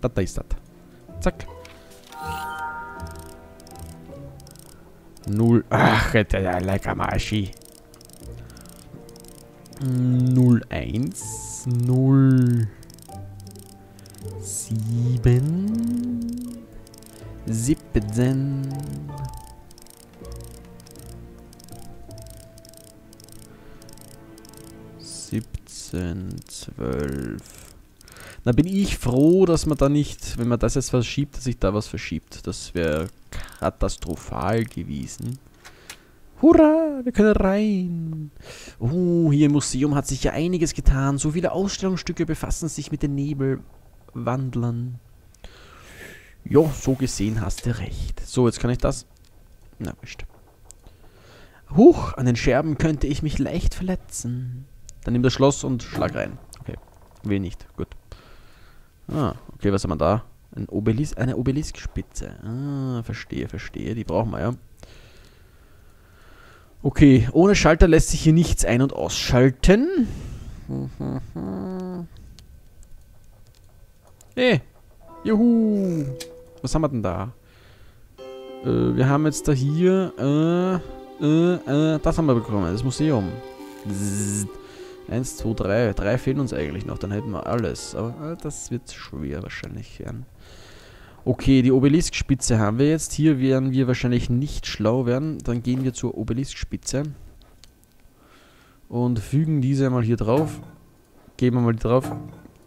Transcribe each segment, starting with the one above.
Das da ist das. Zack. Null. Ach, lecker Maschi. 0, 1, 0, 7, 17, 17, 12. Na bin ich froh, dass man da nicht, wenn man das jetzt verschiebt, dass sich da was verschiebt. Das wäre katastrophal gewesen. Hurra, wir können rein. Oh, hier im Museum hat sich ja einiges getan. So viele Ausstellungsstücke befassen sich mit den Nebelwandlern. Ja, so gesehen hast du recht. So, jetzt kann ich das... Na, wurscht. Huch, an den Scherben könnte ich mich leicht verletzen. Dann nimm das Schloss und schlag rein. Okay, will nicht. Gut. Ah, okay, was haben wir da? Ein Obelis eine Obeliskspitze. Ah, verstehe, verstehe. Die brauchen wir ja. Okay, ohne Schalter lässt sich hier nichts ein- und ausschalten. Hey, juhu. Was haben wir denn da? Äh, wir haben jetzt da hier, äh, äh, äh, das haben wir bekommen, das Museum. Zzz. Eins, zwei, drei. Drei fehlen uns eigentlich noch, dann hätten wir alles. Aber äh, das wird schwer wahrscheinlich werden. Okay, die Obeliskspitze haben wir jetzt. Hier werden wir wahrscheinlich nicht schlau werden. Dann gehen wir zur Obeliskspitze. Und fügen diese mal hier drauf. Geben wir mal die drauf.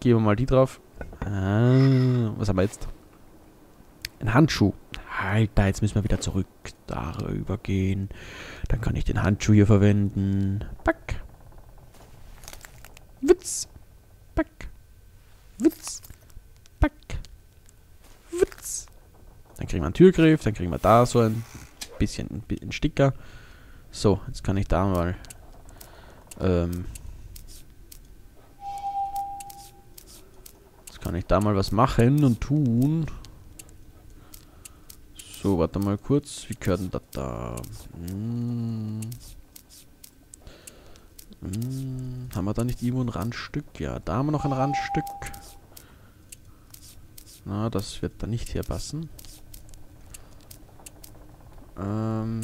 Geben wir mal die drauf. Ah, was haben wir jetzt? Ein Handschuh. Alter, jetzt müssen wir wieder zurück darüber gehen. Dann kann ich den Handschuh hier verwenden. Pack. Witz. Pack. Witz. Pack. Witz. Dann kriegen wir einen Türgriff, dann kriegen wir da so ein bisschen einen Sticker. So, jetzt kann ich da mal ähm, jetzt kann ich da mal was machen und tun. So, warte mal kurz. Wie gehört denn das da? Hm. Hm. Haben wir da nicht irgendwo ein Randstück? Ja, da haben wir noch ein Randstück. Na, das wird da nicht hier passen. Ähm...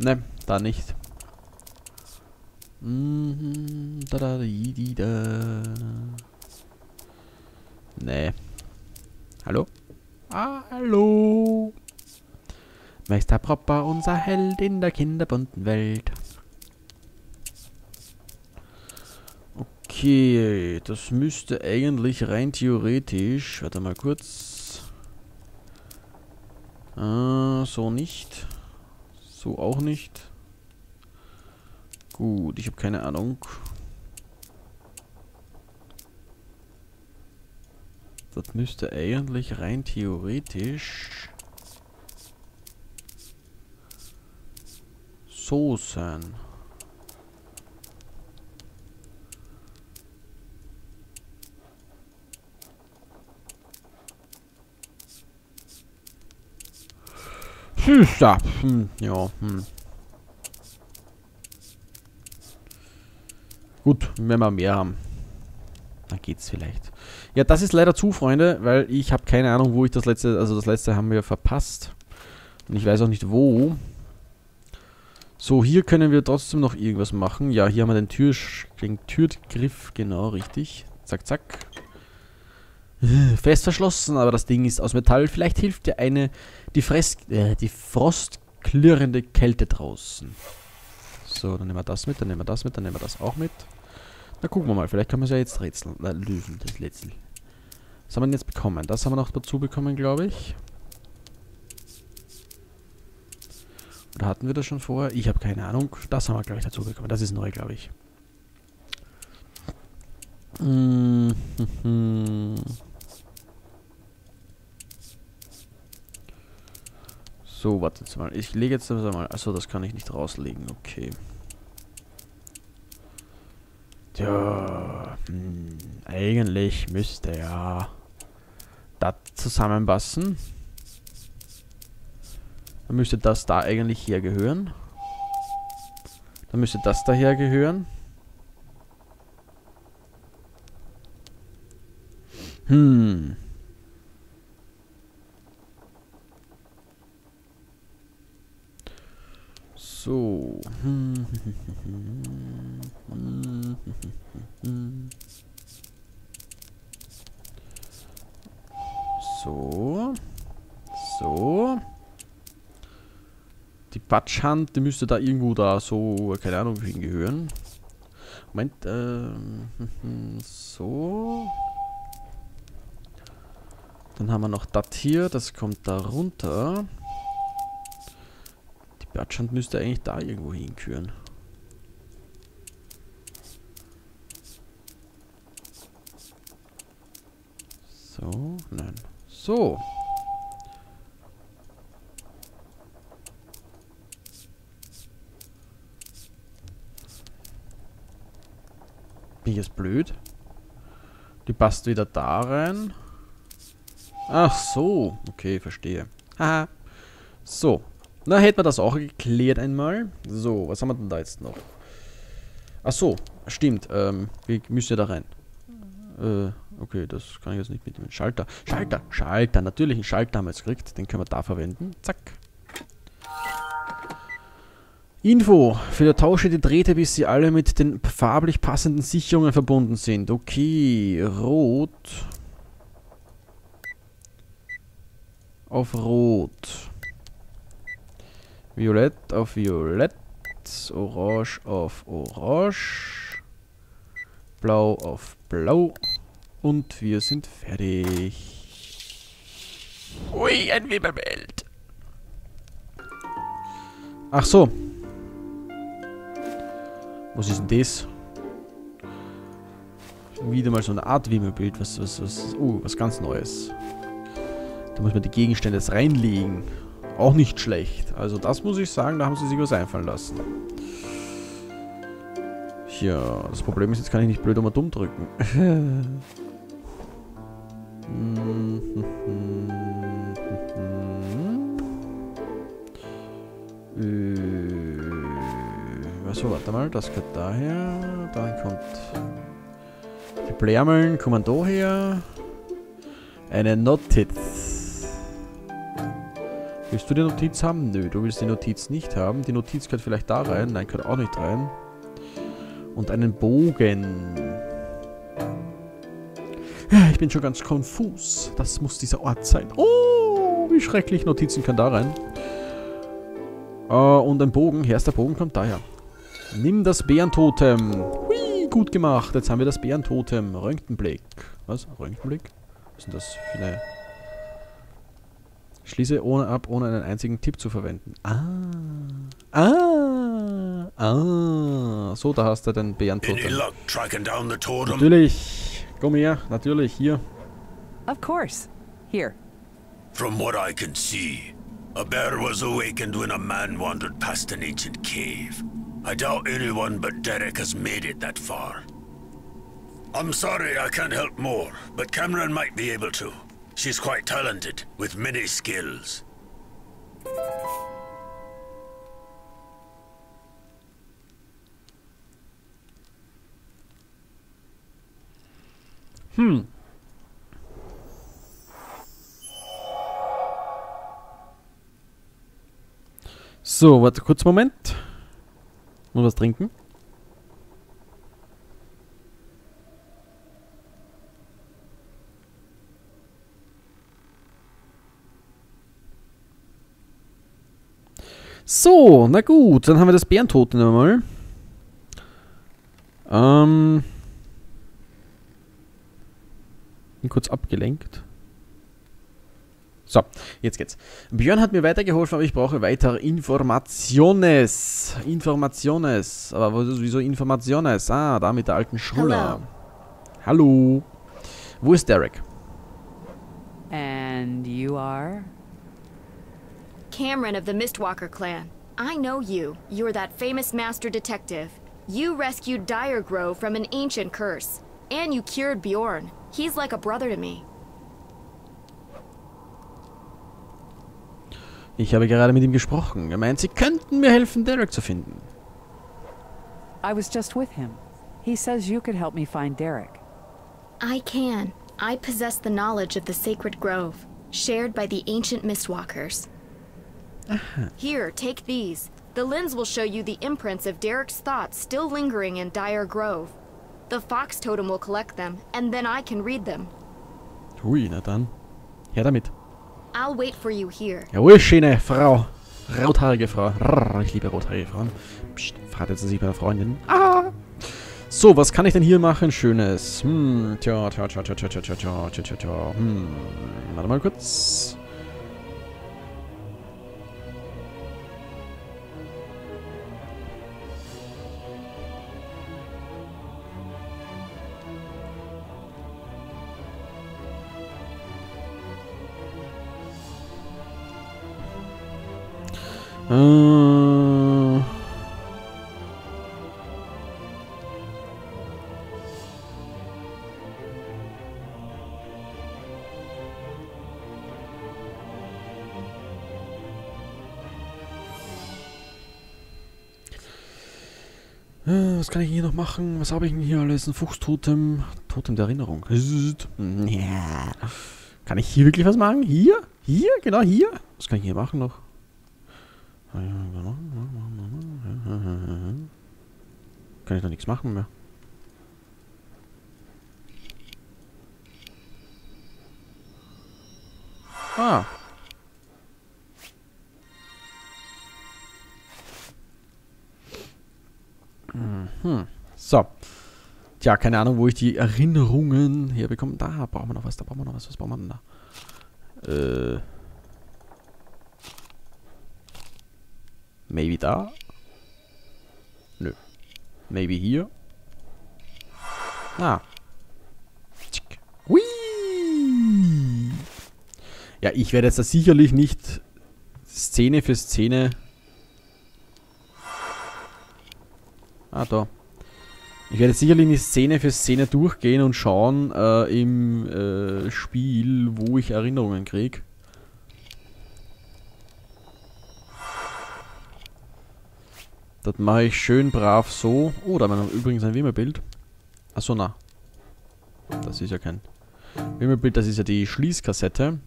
Ne, da nicht. Mhm, da da di da. Nee. Hallo? Ah, hallo. Meister Propper, unser Held in der kinderbunten Welt. Okay, das müsste eigentlich rein theoretisch... Warte mal kurz. Äh, so nicht. So auch nicht. Gut, ich habe keine Ahnung. Das müsste eigentlich rein theoretisch so sein. Ja, hm, ja, hm. Gut, wenn wir mehr haben. Dann geht's vielleicht. Ja, das ist leider zu, Freunde, weil ich habe keine Ahnung, wo ich das letzte, also das letzte haben wir verpasst. Und ich weiß auch nicht wo. So, hier können wir trotzdem noch irgendwas machen. Ja, hier haben wir den, Tür, den Türgriff, genau, richtig. Zack, zack. Fest verschlossen, aber das Ding ist aus Metall. Vielleicht hilft dir eine, die, Fress, äh, die frostklirrende Kälte draußen. So, dann nehmen wir das mit, dann nehmen wir das mit, dann nehmen wir das auch mit. Na, gucken wir mal, vielleicht kann man es ja jetzt rätseln, äh, lösen, das Rätsel. Was haben wir denn jetzt bekommen? Das haben wir noch dazu bekommen, glaube ich. Oder hatten wir das schon vorher? Ich habe keine Ahnung. Das haben wir, glaube ich, dazu bekommen. Das ist neu, glaube ich. Mm -hmm. So, wartet mal. Ich lege jetzt mal. Achso, das kann ich nicht rauslegen. Okay. Tja, hm, eigentlich müsste ja das zusammenpassen. Dann müsste das da eigentlich hergehören. Dann müsste das daher gehören. Hm. So. So. So. Die Batschhand, die müsste da irgendwo da so, keine Ahnung, hingehören. Moment, ähm, so. Dann haben wir noch das hier, das kommt da runter. Die Batschhand müsste eigentlich da irgendwo hinführen. So, nein. So. Bin ich jetzt blöd? Die passt wieder da rein. Ach so. Okay, verstehe. Haha. so. Na, hätten wir das auch geklärt einmal. So, was haben wir denn da jetzt noch? Ach so, stimmt. Ähm, wir müssen ja da rein. Äh, okay, das kann ich jetzt nicht mit dem Schalter. Schalter, Schalter. Natürlich, einen Schalter haben wir jetzt gekriegt. Den können wir da verwenden. Zack. Info. Vertausche die Drähte, bis sie alle mit den farblich passenden Sicherungen verbunden sind. Okay, rot. Auf rot. Violett auf violett. Orange auf orange. Blau auf blau. Und wir sind fertig. Ui, ein Weberbild. Ach so. Was ist denn das? Wieder mal so eine Art Wimmelbild. Was, was, was, oh, was ganz Neues. Da muss man die Gegenstände jetzt reinlegen. Auch nicht schlecht. Also das muss ich sagen, da haben sie sich was einfallen lassen. Ja, das Problem ist, jetzt kann ich nicht blöd um dumm drücken. so, warte mal, das geht daher. Dann kommt... Die Blärmeln kommen daher. Eine Notiz. Willst du die Notiz haben? Nö, du willst die Notiz nicht haben. Die Notiz gehört vielleicht da rein. Nein, gehört auch nicht rein. Und einen Bogen. Ich bin schon ganz konfus. Das muss dieser Ort sein. Oh, wie schrecklich. Notizen können da rein. Uh, und ein Bogen. Hier ist der Bogen, kommt daher. Nimm das Bärentotem. Hui, gut gemacht. Jetzt haben wir das Bärentotem. Röntgenblick. Was? Röntgenblick? Was ist denn das für eine... Schließe ohne ab, ohne einen einzigen Tipp zu verwenden. Ah. Ah. Ah. So, da hast du den Bärentotem. Natürlich. Komm her. Natürlich. Hier. Of course. Here. From what I can see, a bear was awakened when a man wandered past an ancient cave. I doubt anyone but Derek has made it that far. I'm sorry I can't help more, but Cameron might be able to. She's quite talented, with many skills. Hmm. So, warte kurz Moment. Muss was trinken? So, na gut, dann haben wir das Bärentoten einmal. Ähm. Bin kurz abgelenkt. So, jetzt geht's. Björn hat mir weitergeholfen, aber ich brauche weitere Informationes. Informationes. Aber wieso Informationes? Ah, da mit der alten Schule. Hallo. Wo ist Derek? And you are? Cameron of the Mistwalker clan. I know you. You're that famous master detective. You rescued Dire Grove from an ancient curse. And you cured Bjorn. He's like a brother to me. Ich habe gerade mit ihm gesprochen. Er meint, Sie könnten mir helfen, Derek zu finden. I was just with him. He says you could help me find Derek. I can. I possess the knowledge of the sacred grove, shared by the ancient Mistwalkers. Here, take these. The lens will show you the imprints of Derek's thoughts still lingering in Dire Grove. The Fox Totem will collect them, and then I can read them. Hui, na dann. Her damit. I'll wait for you here. Jawohl, schöne Frau. Rothaarige Frau. Rrr, ich liebe rothaarige Frauen. Psst, verratet sie sich bei der Freundin. Ah! So, was kann ich denn hier machen? Schönes. Hm, tja, tja, tja, tja, tja, tja, tja, tja, tja, tja, tja. Hm, warte mal kurz. Äh, Äh, Was kann ich hier noch machen? Was habe ich denn hier alles? Ein Fuchstotem. Totem der Erinnerung. Kann ich hier wirklich was machen? Hier? Hier? Genau hier? Was kann ich hier machen noch? Kann ich da nichts machen mehr. Ah. Mhm. So. Tja, keine Ahnung, wo ich die Erinnerungen herbekomme. Da brauchen wir noch was, da brauchen wir noch was. Was brauchen wir denn da? Äh. Maybe da? Nö. Maybe hier? Ah. Hui! Ja, ich werde jetzt da sicherlich nicht Szene für Szene... Ah, da. Ich werde sicherlich nicht Szene für Szene durchgehen und schauen äh, im äh, Spiel, wo ich Erinnerungen kriege. Das mache ich schön brav so. Oh, da haben wir übrigens ein Wimmelbild. Achso, na. Das ist ja kein Wimmelbild, das ist ja die Schließkassette.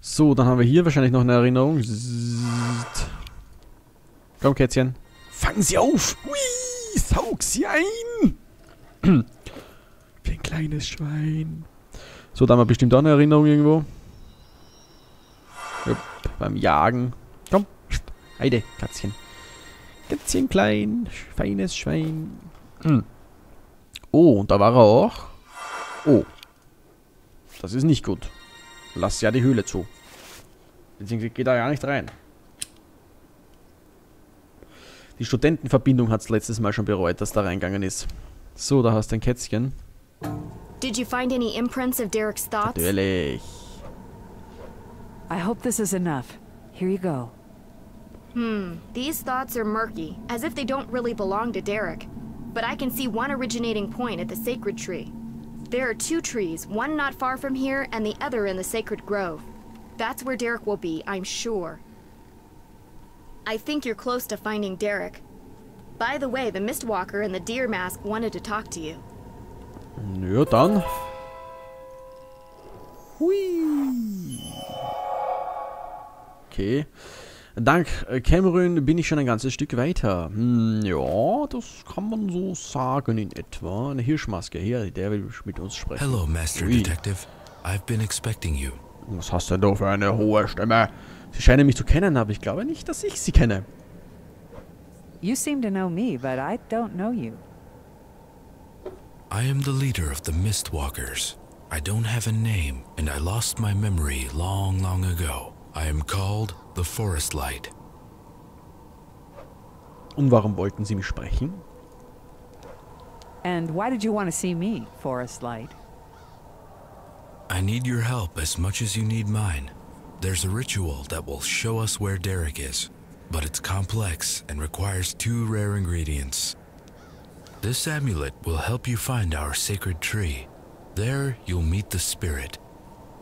So, dann haben wir hier wahrscheinlich noch eine Erinnerung. Komm, Kätzchen. Fangen Sie auf! Hui! Saug sie ein! Wie ein kleines Schwein. So, da haben wir bestimmt auch eine Erinnerung irgendwo. Jupp, beim Jagen. Komm, Heide, Katzchen. Kätzchen klein, feines Schwein. Hm. Oh, und da war er auch. Oh. Das ist nicht gut. Lass ja die Höhle zu. Beziehungsweise geht da ja nicht rein. Die Studentenverbindung hat es letztes Mal schon bereut, dass da reingegangen ist. So, da hast du ein Kätzchen. Did you find any imprints of Derek's thoughts? Natürlich. I hope this is enough. Here you go. Hmm, these thoughts are murky, as if they don't really belong to Derek. But I can see one originating point at the sacred tree. There are two trees, one not far from here and the other in the sacred grove. That's where Derek will be, I'm sure. I think you're close to finding Derek. By the way, the Mistwalker and the Deer Mask wanted to talk to you. Ja, dann. Hui. Okay. Dank äh, Cameron bin ich schon ein ganzes Stück weiter. Hm, ja, das kann man so sagen in etwa. Eine Hirschmaske hier, der will mit uns sprechen. Hello, Master Ui. Detective. I've been expecting you. Was hast du denn da für eine hohe Stimme? Sie scheinen mich zu kennen, aber ich glaube nicht, dass ich sie kenne. You seem to know me, but I don't know you. I am the leader of the Mistwalkers. I don't have a name, and I lost my memory long, long ago. I am called the Forest Light. Und warum wollten Sie mich sprechen? And why did you want to see me, Forest Light? I need your help as much as you need mine. There's a ritual that will show us where Derek is, but it's complex and requires two rare ingredients. This amulet will help you find our sacred tree. There, you'll meet the spirit.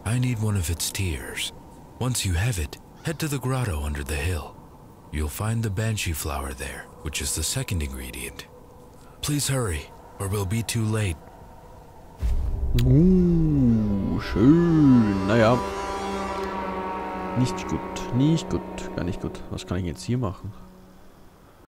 I need one of its tears. Once you have it, Head to the grotto under the hill. You'll find the banshee flower there, which is the second ingredient. Please hurry, or we'll be too late. Uh, schön. Naja. Nicht gut, nicht gut, gar nicht gut. Was kann ich jetzt hier machen?